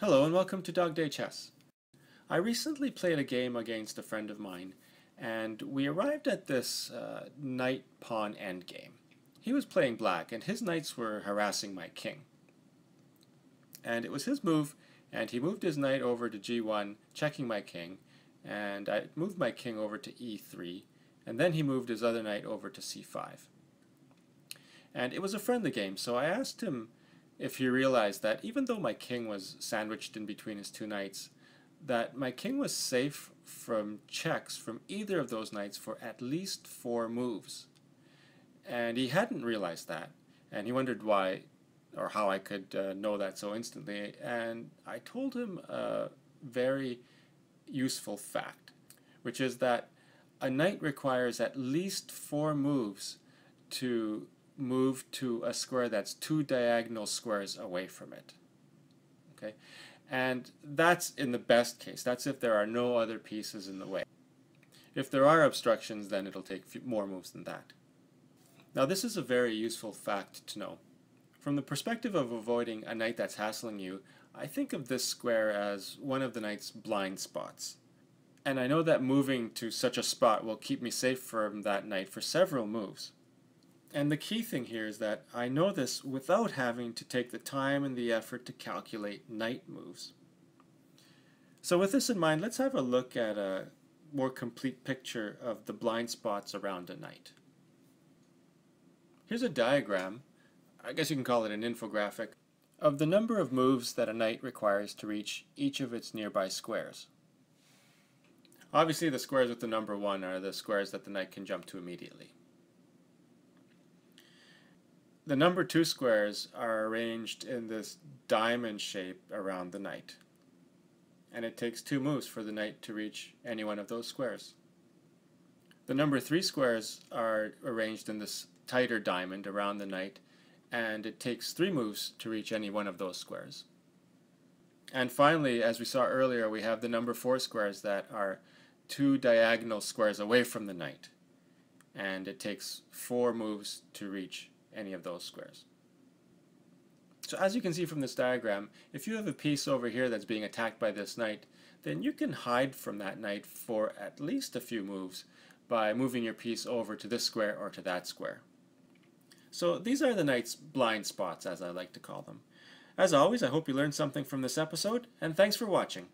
Hello and welcome to Dog Day Chess. I recently played a game against a friend of mine and we arrived at this uh, knight pawn endgame. He was playing black and his knights were harassing my king. And it was his move and he moved his knight over to g1 checking my king and I moved my king over to e3 and then he moved his other knight over to c5. And it was a friendly game so I asked him if he realized that even though my king was sandwiched in between his two knights, that my king was safe from checks from either of those knights for at least four moves. And he hadn't realized that, and he wondered why or how I could uh, know that so instantly. And I told him a very useful fact, which is that a knight requires at least four moves to move to a square that's two diagonal squares away from it. Okay, and that's in the best case. That's if there are no other pieces in the way. If there are obstructions, then it'll take more moves than that. Now this is a very useful fact to know. From the perspective of avoiding a knight that's hassling you, I think of this square as one of the knight's blind spots. And I know that moving to such a spot will keep me safe from that knight for several moves. And the key thing here is that I know this without having to take the time and the effort to calculate knight moves. So with this in mind, let's have a look at a more complete picture of the blind spots around a knight. Here's a diagram, I guess you can call it an infographic, of the number of moves that a knight requires to reach each of its nearby squares. Obviously the squares with the number 1 are the squares that the knight can jump to immediately. The number two squares are arranged in this diamond shape around the knight. And it takes two moves for the knight to reach any one of those squares. The number three squares are arranged in this tighter diamond around the knight, and it takes three moves to reach any one of those squares. And finally, as we saw earlier, we have the number four squares that are two diagonal squares away from the knight. And it takes four moves to reach any of those squares. So as you can see from this diagram, if you have a piece over here that's being attacked by this knight, then you can hide from that knight for at least a few moves by moving your piece over to this square or to that square. So these are the knight's blind spots, as I like to call them. As always, I hope you learned something from this episode, and thanks for watching.